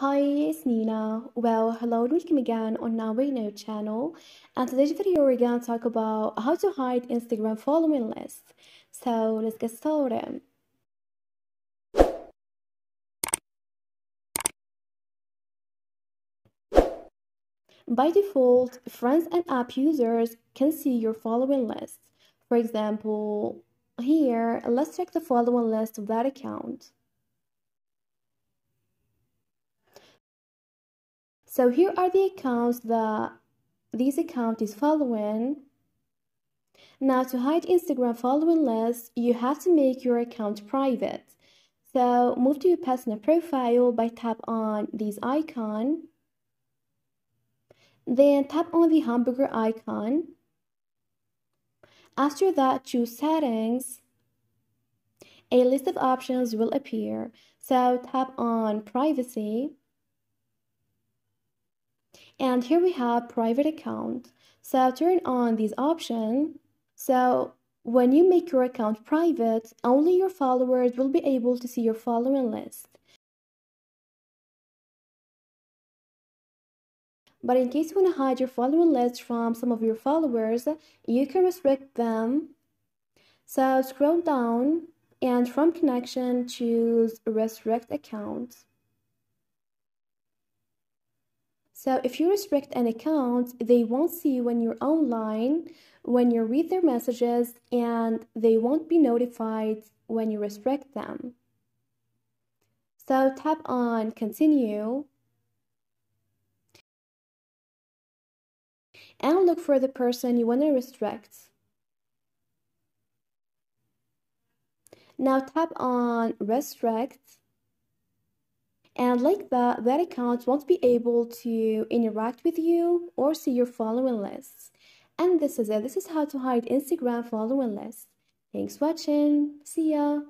Hi, it's Nina. Well, hello and welcome again on our new channel. And today's video we're gonna talk about how to hide Instagram following list. So let's get started. By default, friends and app users can see your following list. For example, here, let's check the following list of that account. So here are the accounts that this account is following. Now to hide Instagram following list, you have to make your account private. So move to your personal profile by tap on this icon. Then tap on the hamburger icon. After that, choose settings. A list of options will appear. So tap on privacy. And here we have private account. So turn on this option. So when you make your account private, only your followers will be able to see your following list. But in case you want to hide your following list from some of your followers, you can restrict them. So scroll down and from connection choose restrict account. So if you restrict an account, they won't see you when you're online, when you read their messages, and they won't be notified when you restrict them. So tap on continue and look for the person you want to restrict. Now tap on restrict and like that, that account won't be able to interact with you or see your following lists. And this is it. This is how to hide Instagram following lists. Thanks for watching. See ya.